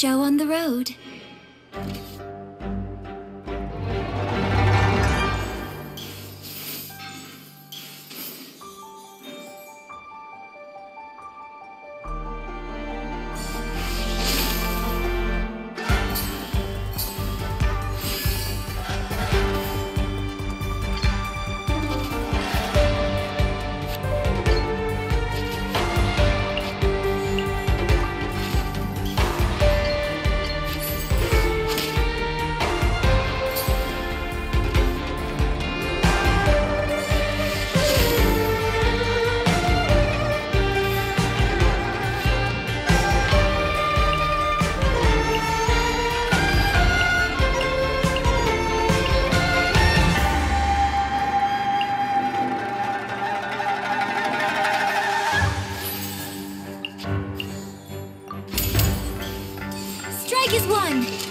show on the road. Is one!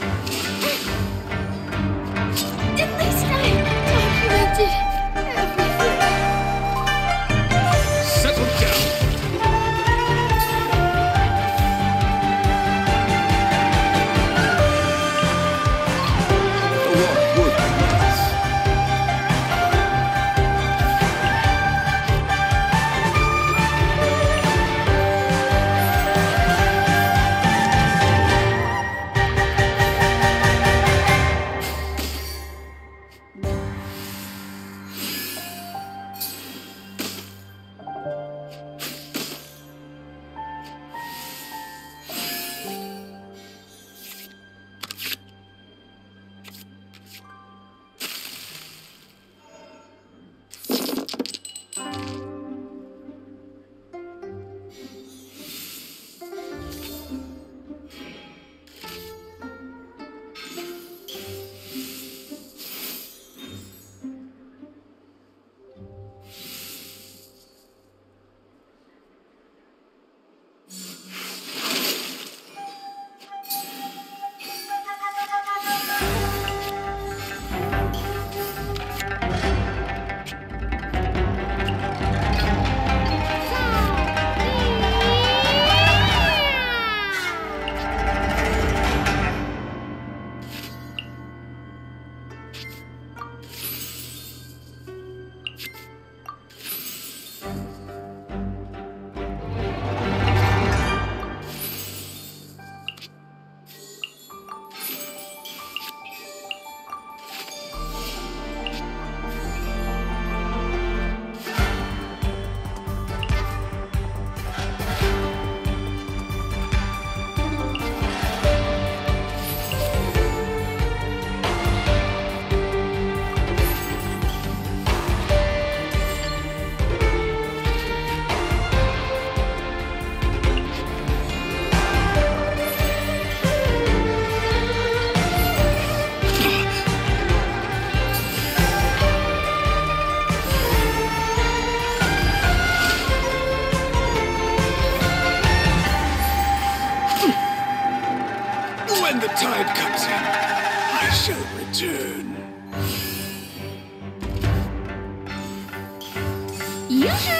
ユー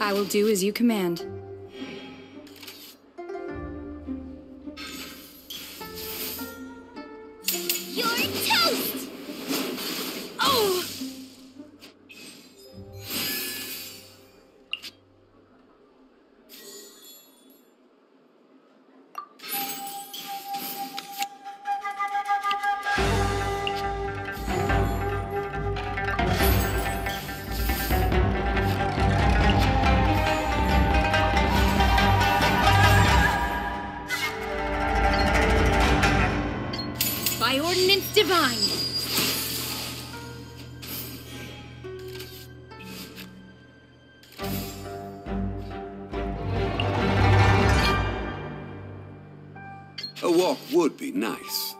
I will do as you command. A walk would be nice.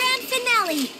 Grand finale.